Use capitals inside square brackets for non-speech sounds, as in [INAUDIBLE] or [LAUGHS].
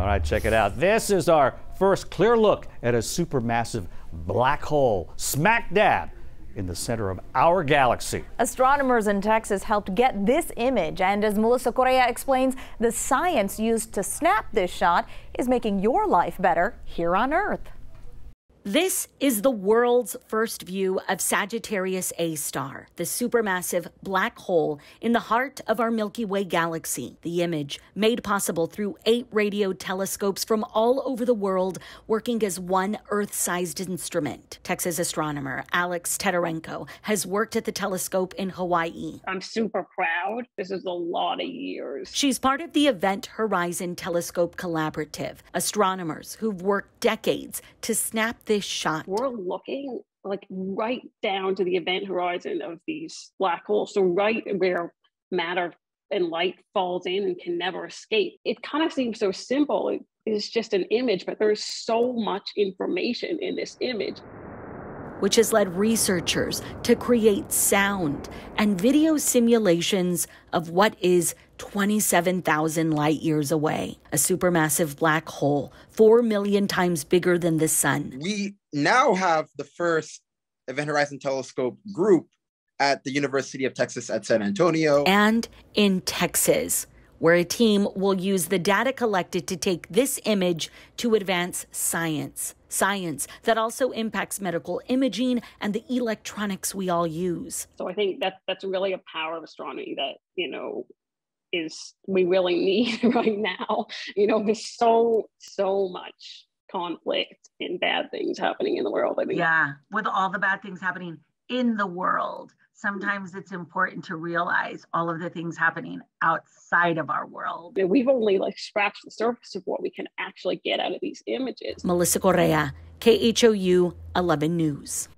All right, check it out. This is our first clear look at a supermassive black hole smack dab in the center of our galaxy. Astronomers in Texas helped get this image, and as Melissa Correa explains, the science used to snap this shot is making your life better here on Earth. This is the world's first view of Sagittarius A star, the supermassive black hole in the heart of our Milky Way galaxy. The image, made possible through eight radio telescopes from all over the world, working as one Earth sized instrument. Texas astronomer Alex Tetarenko has worked at the telescope in Hawaii. I'm super proud. This is a lot of years. She's part of the Event Horizon Telescope Collaborative, astronomers who've worked decades to snap this shot. We're looking like right down to the event horizon of these black holes. So right where matter and light falls in and can never escape. It kind of seems so simple. It is just an image, but there's so much information in this image which has led researchers to create sound and video simulations of what is 27,000 light years away, a supermassive black hole, 4 million times bigger than the sun. We now have the first Event Horizon Telescope group at the University of Texas at San Antonio. And in Texas, where a team will use the data collected to take this image to advance science. Science that also impacts medical imaging and the electronics we all use. So I think that that's really a power of astronomy that, you know, is we really need [LAUGHS] right now. You know, there's so, so much conflict and bad things happening in the world. I mean, yeah, with all the bad things happening in the world, sometimes it's important to realize all of the things happening outside of our world. We've only like scratched the surface of what we can actually get out of these images. Melissa Correa, KHOU 11 News.